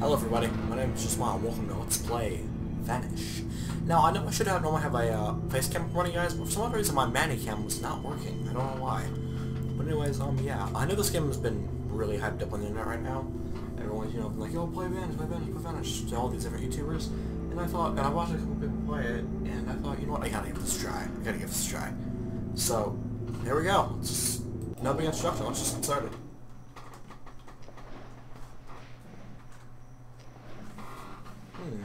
Hello everybody, my name is Jasmine. Welcome to Let's Play Vanish. Now, I know I should have normally have a uh, face cam running, guys, but for some odd reason my ManyCam was not working. I don't know why. But anyways, um, yeah, I know this game has been really hyped up on the internet right now. Everyone's, you know, like, yo, play Vanish, play Vanish, play Vanish, to all these different YouTubers. And I thought, and I watched a couple people play it, and I thought, you know what, I gotta give this a try. I gotta give this a try. So, here we go. Let's just, no big introduction, let's just get started. Hmm.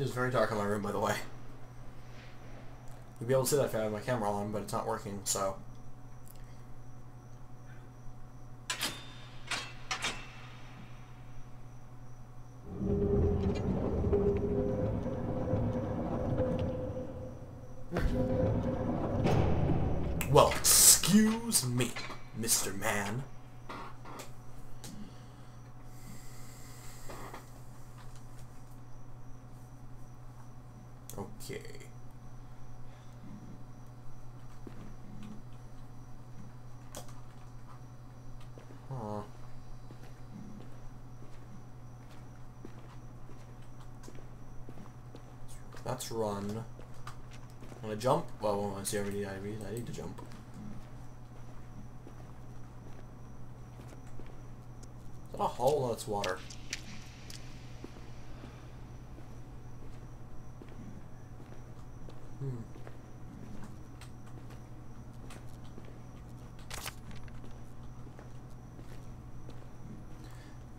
It is very dark in my room, by the way. You'll be able to see that if I have my camera on, but it's not working, so... Well, excuse me, Mr. Man. Okay. Huh. Let's run. Wanna jump? Well, I see already I need, I need to jump. Is that a hole? It's water. Hmm.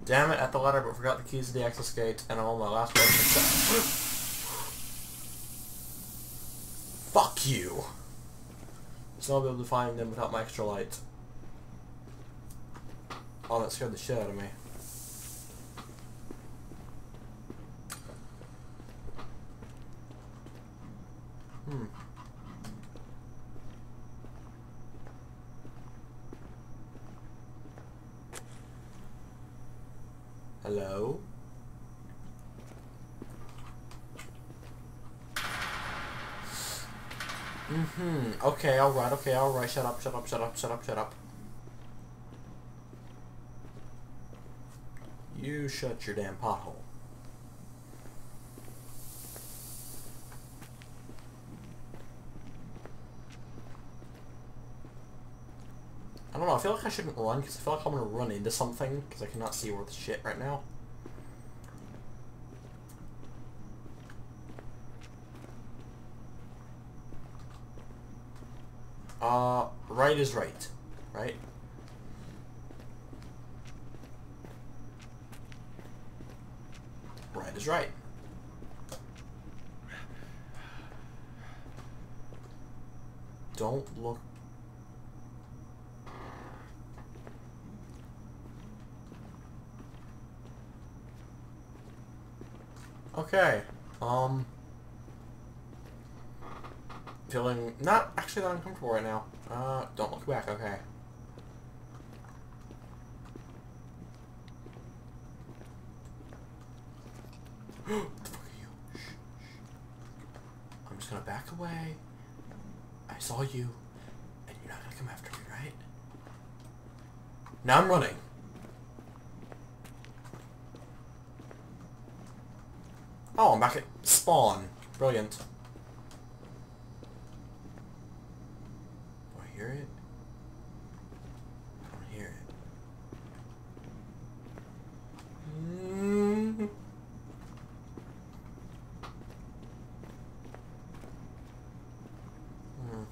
Damn it, at the ladder, but forgot the keys to the access gate, and I'm on my last one. Fuck you! So I'll be able to find them without my extra light. Oh, that scared the shit out of me. Hmm. Hello? Mm-hmm. Okay, alright, okay, alright. Shut up, shut up, shut up, shut up, shut up. You shut your damn pothole. I don't know, I feel like I shouldn't run, because I feel like I'm going to run into something, because I cannot see worth shit right now. Uh, right is right, right? Right is right. Don't look Okay. Um. Feeling not actually that uncomfortable right now. Uh, don't look back. Okay. what the fuck are you? Shh, shh. I'm just gonna back away. I saw you, and you're not gonna come after me, right? Now I'm running. Oh, I'm back at spawn. Brilliant. Do I hear it? I don't hear it. Mm. Hmm.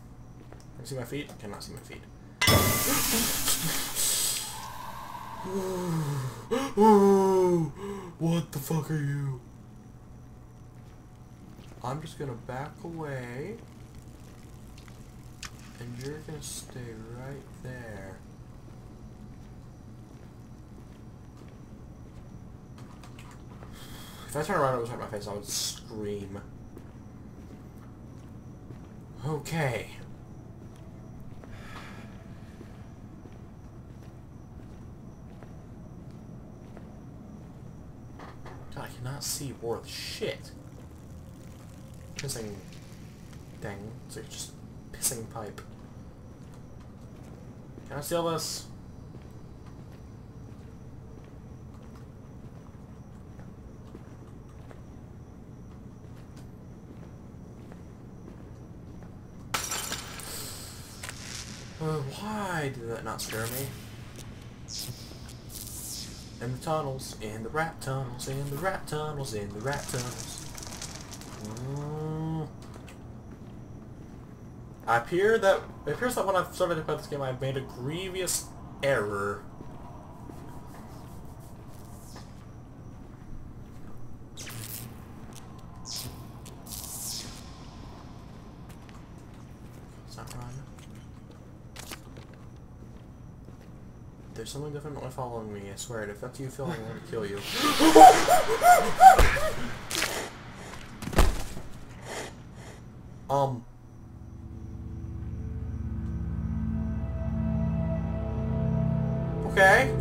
Can you see my feet? I cannot see my feet. what the fuck are you? I'm just gonna back away and you're gonna stay right there. If I turn around and was in my face, I would scream. Okay. cannot see worth shit. Pissing thing. It's like just pissing pipe. Can I steal this? Uh, why did that not scare me? In the tunnels, in the rat tunnels, in the rat tunnels, in the rat tunnels. Mm. I appear that it appears that when I've started to play this game, I've made a grievous error. It's not run. There's someone definitely following me, I swear it. If that's you, Phil, I'm to kill you. um... Okay.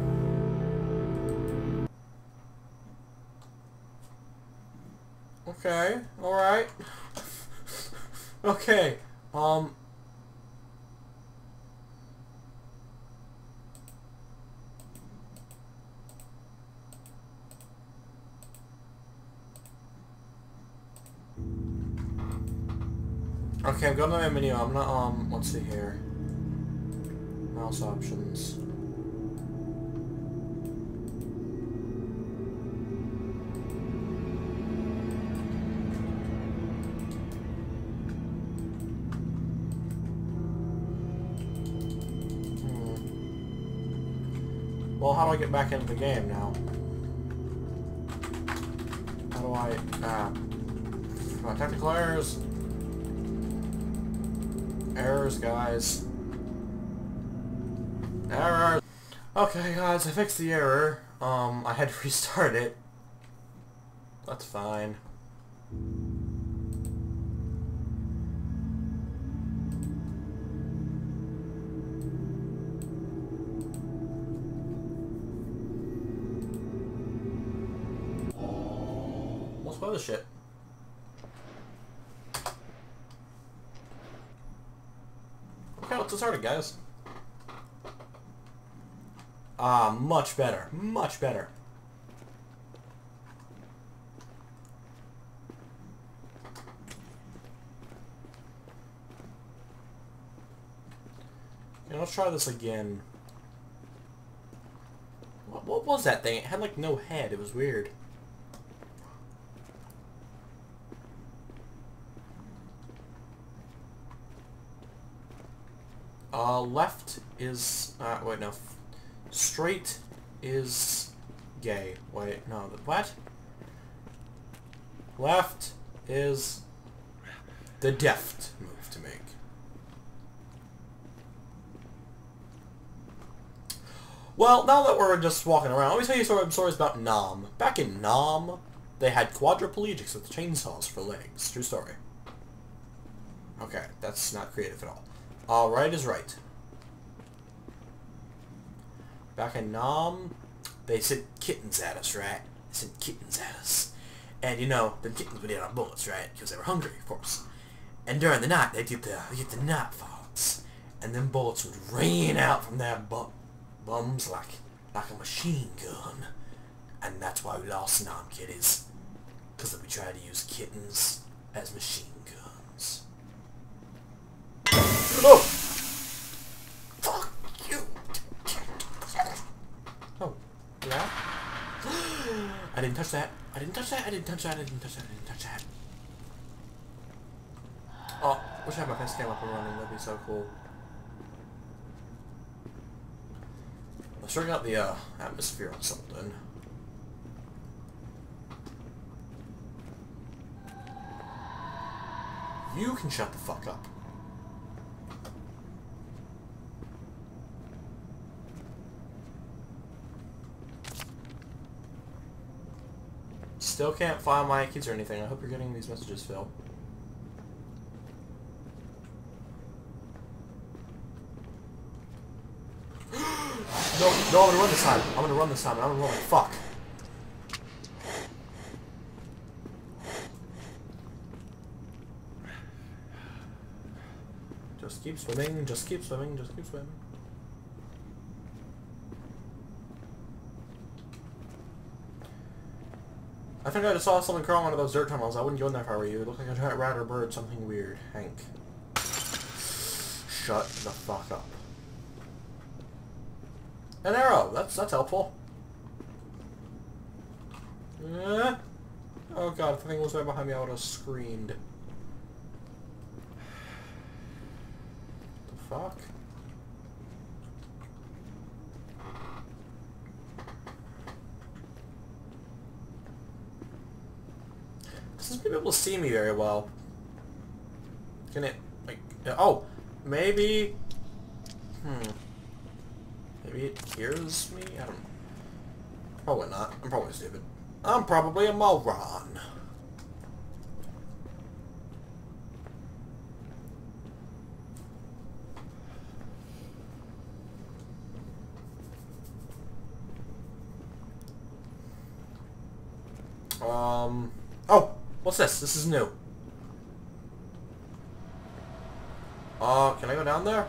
Okay, alright. okay, um... Okay, I'm going to my menu. I'm not, um, let's see here. Mouse options. Hmm. Well, how do I get back into the game now? How do I, uh, technical errors. Errors, guys. Errors! Okay, guys, I fixed the error. Um, I had to restart it. That's fine. Let's this shit. Okay, let's get started, guys. Ah, much better. Much better. Okay, let's try this again. What, what was that thing? It had like no head. It was weird. Uh, left is... Uh, wait, no. Straight is gay. Wait, no. What? Left is the deft move to make. Well, now that we're just walking around, let me tell you some stories about Nam. Back in Nam, they had quadriplegics with chainsaws for legs. True story. Okay, that's not creative at all. All right is right. Back in Nam, they sent kittens at us, right? They sent kittens at us. And, you know, the kittens would eat our bullets, right? Because they were hungry, of course. And during the night, they get the, they get the night fogs. And then bullets would rain out from their bu bums like, like a machine gun. And that's why we lost Nam kitties. Because we tried to use kittens as machine Oh! Fuck you! Oh, yeah? I didn't touch that. I didn't touch that. I didn't touch that. I didn't touch that. I didn't touch that. Oh, wish I had my face cam up and running. That'd be so cool. Let's check out the uh, atmosphere on something. You can shut the fuck up. Still can't find my keys or anything. I hope you're getting these messages, Phil. no, no, I'm gonna run this time. I'm gonna run this time, I'm gonna run fuck. Just keep swimming, just keep swimming, just keep swimming. I think I just saw something crawling out of those dirt tunnels. I wouldn't go in there if I were you. It looked like a giant rat or bird, something weird. Hank. Shut the fuck up. An arrow. That's that's helpful. Eh. Oh god, if the thing was right behind me, I would have screamed. The fuck? This isn't able to see me very well. Can it, like, oh, maybe, hmm, maybe it hears me? I don't know. Probably not. I'm probably stupid. I'm probably a moron. Um, what's this? This is new. Uh, can I go down there?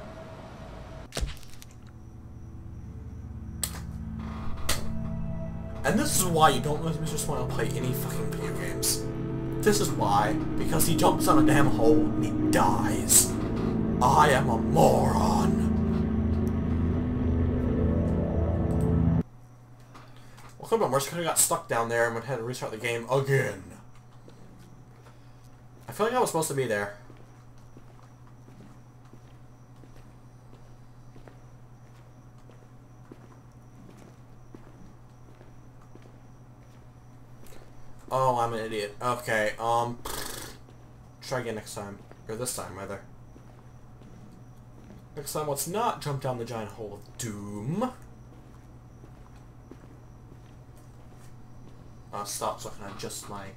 And this is why you don't let Mr. Smile play any fucking video games. This is why. Because he jumps on a damn hole and he dies. I am a moron. Have been worse. Could have got stuck down there and would have to restart the game again. I feel like I was supposed to be there. Oh, I'm an idiot. Okay, um... Try again next time. Or this time, rather. Next time, let's not jump down the giant hole of doom. Uh, stop so I can adjust my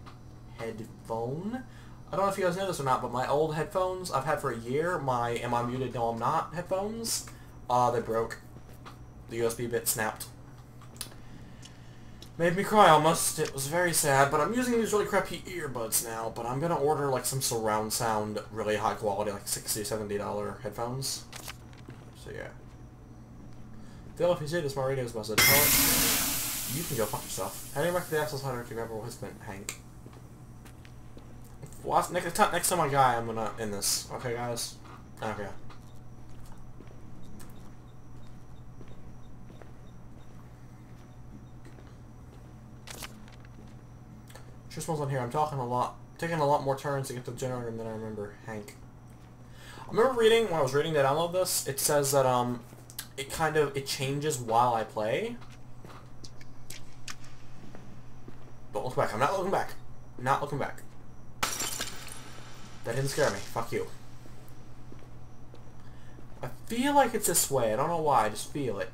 headphone. I don't know if you guys know this or not, but my old headphones I've had for a year, my Am I Muted? No I'm Not headphones, uh, they broke. The USB bit snapped. Made me cry almost. It was very sad, but I'm using these really crappy earbuds now, but I'm gonna order like some surround sound, really high quality, like 60 $70 headphones. So yeah. Phil, if you see this, my radio's busted. You can go fuck yourself. Heading back to the access hunter to grab a husband, Hank. Well, next, next time I die, I'm gonna end this. Okay, guys? Okay. Sure smells on here. I'm talking a lot, taking a lot more turns to get the generator than I remember. Hank. I remember reading, when I was reading to download this, it says that, um, it kind of, it changes while I play. Don't look back. I'm not looking back. not looking back. That didn't scare me. Fuck you. I feel like it's this way. I don't know why. I just feel it.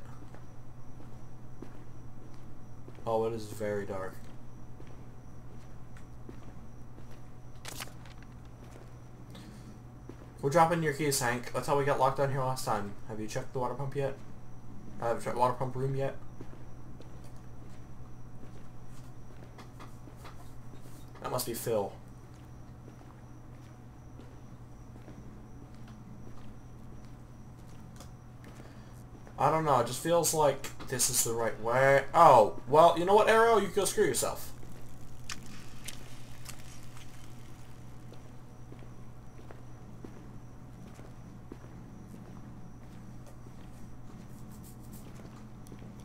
Oh, it is very dark. We're dropping your keys, Hank. That's how we got locked down here last time. Have you checked the water pump yet? I Have you checked water pump room yet? That must be Phil. I don't know, it just feels like this is the right way. Oh, well, you know what, Arrow? You can go screw yourself.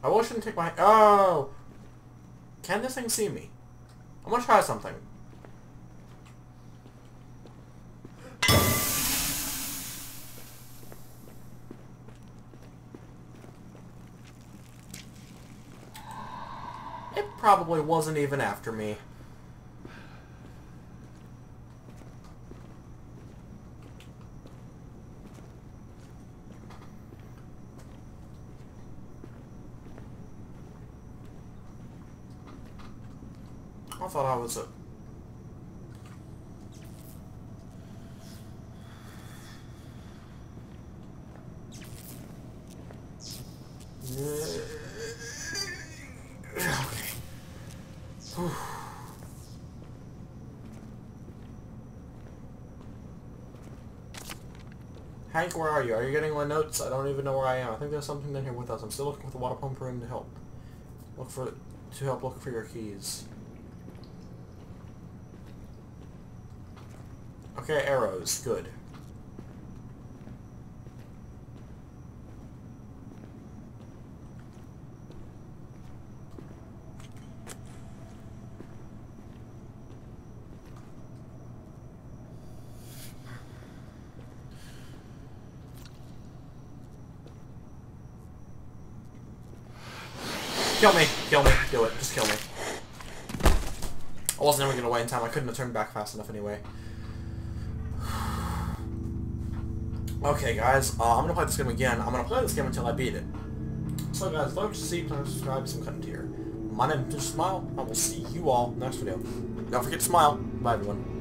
I really didn't take my... Oh! Can this thing see me? I'm gonna try something. It probably wasn't even after me. I thought I was a... Hank, where are you? Are you getting my notes? I don't even know where I am. I think there's something in here with us. I'm still looking for the water pump room to help. Look for to help look for your keys. Okay, arrows. Good. Kill me. Kill me. Do it. Just kill me. I wasn't ever gonna wait in time. I couldn't have turned back fast enough anyway. okay, guys. Uh, I'm gonna play this game again. I'm gonna play this game until I beat it. So, guys, like to see, please subscribe, some content here. My name is Smile. I will see you all next video. Don't forget to smile. Bye, everyone.